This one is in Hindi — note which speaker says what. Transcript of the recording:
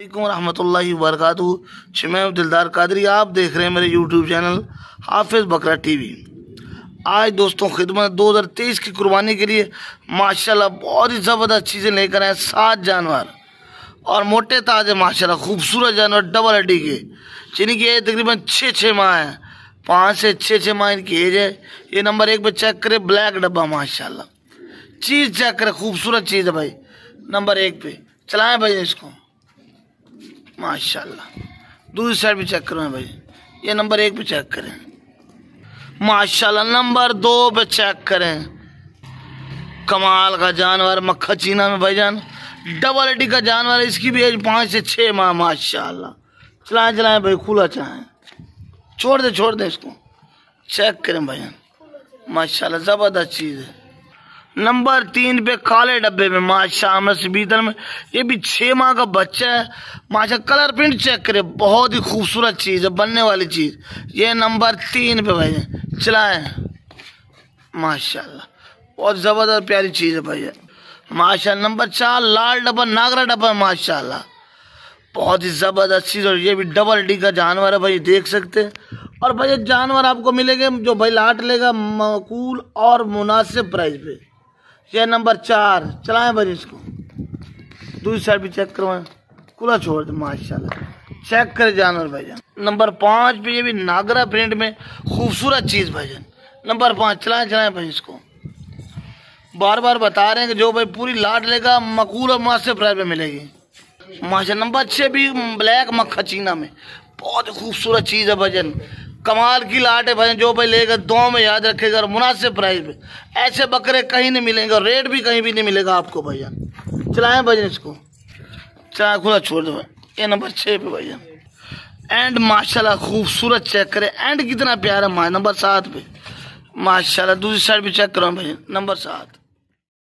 Speaker 1: रहमतुल्लाहि वरकू शमैम दिलदार कादरी, आप देख रहे हैं मेरे यूट्यूब चैनल हाफिज़ बकरा टीवी। आज दोस्तों, खिदमत 2023 की कुर्बानी के लिए माशाल्लाह बहुत ही ज़बरदस्त चीज़ें लेकर आए सात जानवर। और मोटे ताजे, माशाल्लाह खूबसूरत जानवर डबल हड्डी के जिनकी एज तकरीबन छः छः माह है। पाँच से छः छः माह इनकी एज है। ये नंबर एक पे चेक करे, ब्लैक डब्बा, माशाल्लाह। चीज़ चेक करे, खूबसूरत चीज़ है भाई, नंबर एक पे। चलाएँ भाई इसको। माशाल्लाह। दूसरी साइड भी चेक करो भाई। ये नंबर एक पे चेक करें। माशाल्लाह नंबर दो पे चेक करें। कमाल का जानवर मक्खा चीना में भाईजान। डबल एडी का जानवर, इसकी भी एज पाँच से छः माह, माशाल्लाह। चलाएँ चलाएँ भाई, खुला चलाएँ। छोड़ दे छोड़ दे इसको। चेक करें भाईजान। माशाल्लाह, ज़बरदस्त चीज़ है। नंबर तीन पे काले डब्बे में माशा बीतल में। ये भी छह माह का बच्चा है। माशा कलर प्रिंट चेक करे, बहुत ही खूबसूरत चीज़ है, बनने वाली चीज़। ये नंबर तीन पे भाई, चलाए। माशाल्लाह, बहुत ज़बरदस्त प्यारी चीज़ है भाई। माशा नंबर चार, लाल डब्बा, नागरा डब्बा माशाल्लाह। बहुत ही ज़बरदस्त चीज़ और ये भी डबल डी का जानवर है भाई, देख सकते और भाई जानवर आपको मिलेंगे जो भाई लाट लेगा, मकूल और मुनासिब प्राइस पे। ये नंबर चार, चलाएँ भाई इसको। दूसरी साइड भी चेक करवाएँ। खुला छोड़ दे, माशाल्लाह। चेक करे जानवर भाईजान। नंबर पाँच पे ये भी नागरा प्रिंट में खूबसूरत चीज़ भाईजान। नंबर पाँच, चलाएँ चलाएँ भाई इसको। बार बार बता रहे हैं कि जो भाई पूरी लाट लेगा मकूल और मुनासिब प्राइस में मिलेगी। माशा नंबर छः भी ब्लैक मक्खा चीना में। बहुत खूबसूरत चीज़ है भजन कमाल की लाट है भाई, जो भाई लेगा, दो में याद रखेगा और मुनासिब प्राइस पे ऐसे बकरे कहीं नहीं मिलेंगे और रेट भी कहीं भी नहीं मिलेगा आपको, भैया। चलाएँ भजन इसको। चला खुला छोड़ दो ये नंबर छः पे, भैया। एंड माशाल्लाह, खूबसूरत चेक करें। एंड कितना प्यारा है नंबर सात पे। माशाल्लाह, दूसरी साइड भी चेक करो, भैया। नंबर सात।